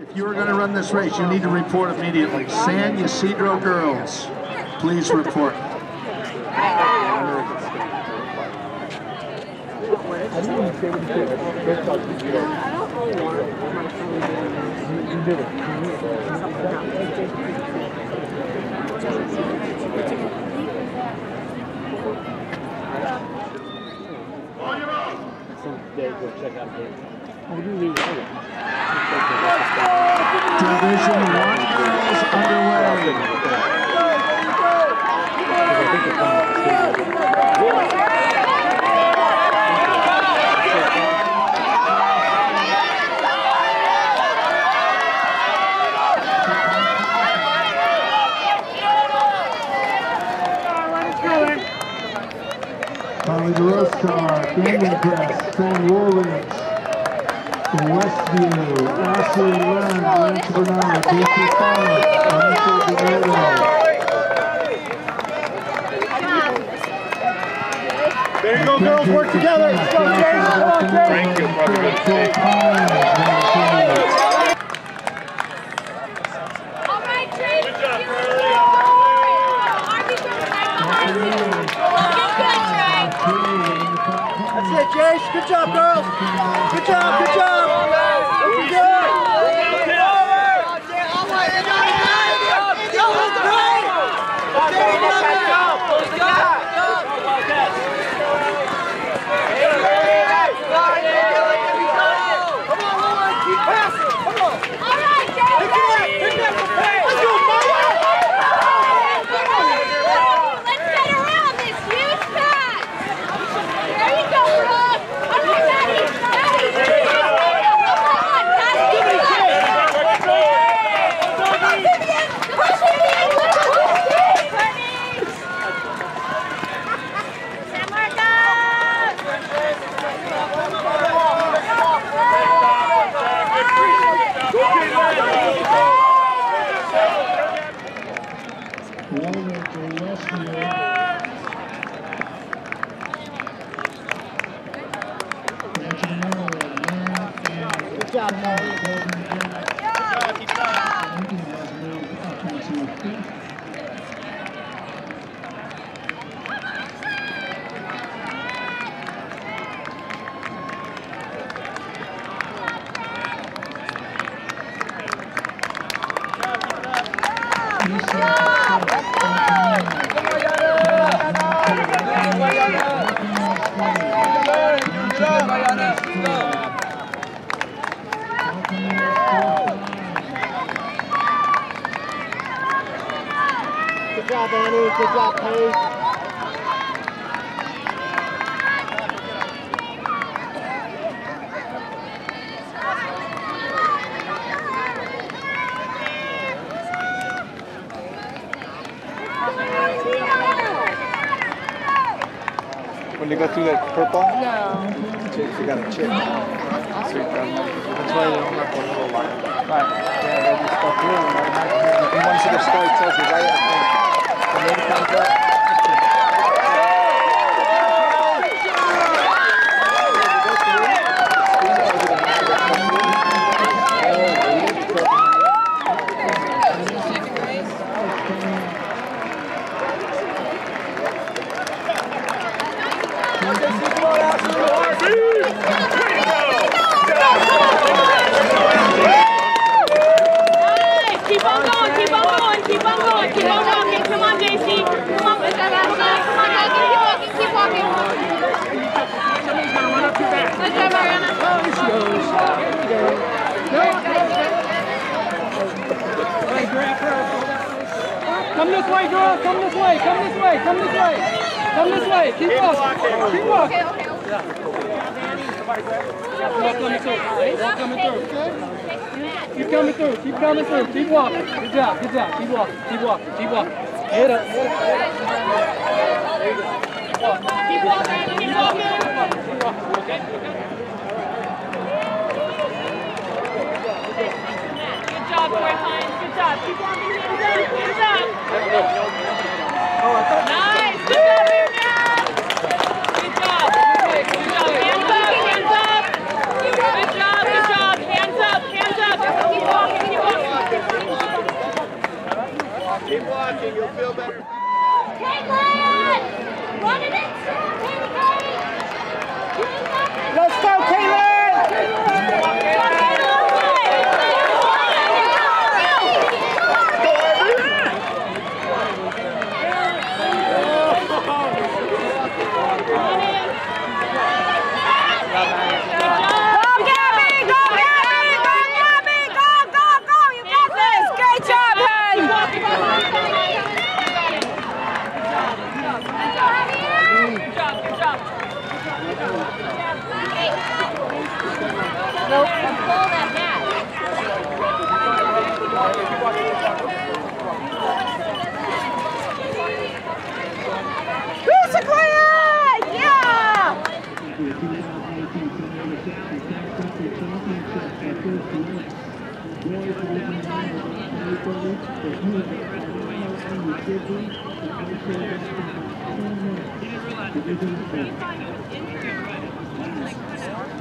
If you are going to run this race, you need to report immediately. San Ysidro girls, please report. Division one girls underway. Holly Dorostkar, Damon Press, Ben Woolridge, Westview, Ashley Lund, Lance Bernard, Casey Fowler, Anissa DeNovo. There you go, girls. Work together. Let's go, James. Come on, James. Thank you, brother. All right, Jake. Good job, Carly. Arby's going That's it, Jace. Good job, girls. Good job. Good job. Looking good. All right, Jake. Let's get around this huge pass. There you go, Rob. All right, Maddie. Maddie. Come on, Maddie. Come on, Vivian. Push Vivian. Push Vivian. San Marcos. Woolridge, Westview. Lance Bernard, Lund, and job, Annie. Good job, Paige. When they go through that purple? No. They got a chip. So you That's why they don't have one little line. Right. Yeah, they just go through and automatically- If you want to see the score, it tells you right at the, the name comes up. Nice. Keep on going, keep on going, keep on going, keep on walking. Come on, JC. Come on, Miss Ella. Come on, come on, Megan. Keep walking, keep walking. Let's go, Mariana. Come this way, girl. Come this way. Come this way. Come this way. Come this way. Keep walking. Keep walking. Walk coming through. Walk coming through. Keep coming through. Keep coming through. Keep walking. Good job. Good job. Keep walking. Keep walking. Keep walking. Head up. Keep walking, keep walking. Good job, Corey Hines. Good job. Keep walking, hands up. Hands up. Nice. Good job, Miriam. Good job. Good job. Hands up, hands up. Good job, good job. Hands up, hands up. Keep walking. He thought he was in here already.